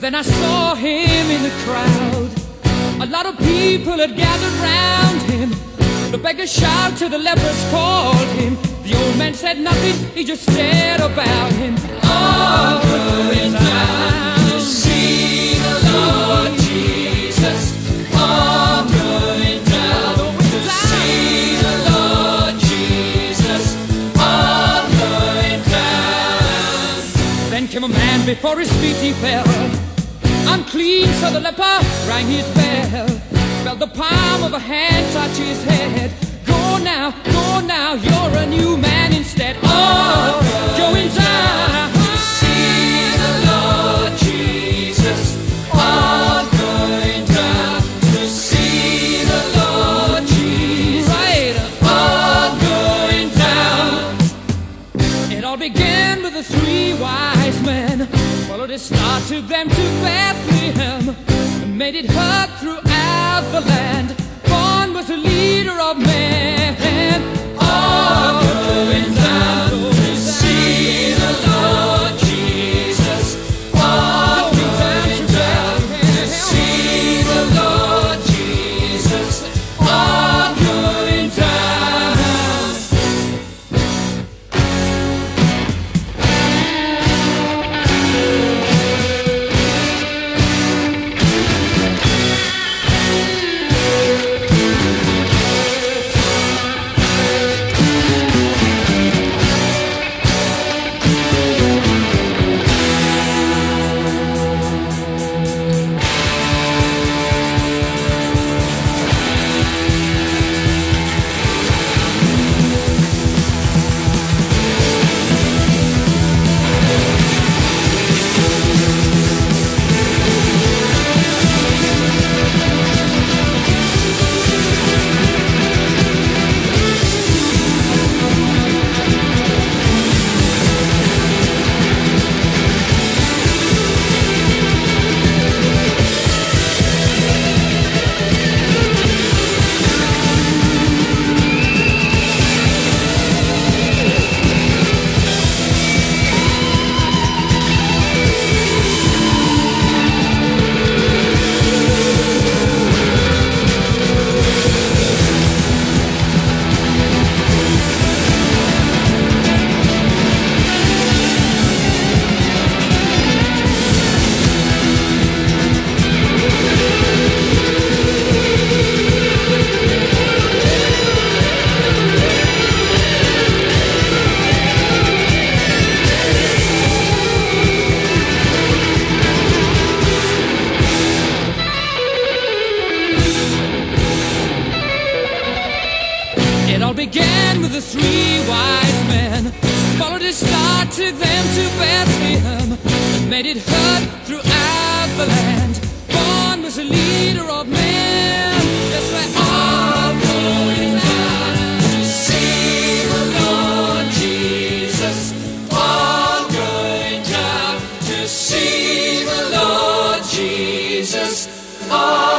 Then I saw him in the crowd. A lot of people had gathered round him. The beggar shouted the lepers called him. The old man said nothing, he just stared about him. All going down to see the Lord Jesus. All going down to see the Lord Jesus. All going down. Then came a man before his feet he fell. Unclean, so the leper rang his bell. Felt the palm of a hand touch his head. Go now, go now, you're a new man instead. Oh, going down. To see the Lord Jesus. All going down to see the Lord Jesus. All going down. It all began with the three wise men. Followed his star, took them to Bethlehem, and made it heard throughout the land. Born was the leader of men. all began with the three wise men. Followed his star to them to Bethlehem. Made it heard throughout the land. Born was a leader of men. That's why all going down to see the Lord Jesus. All going down to see the Lord Jesus. All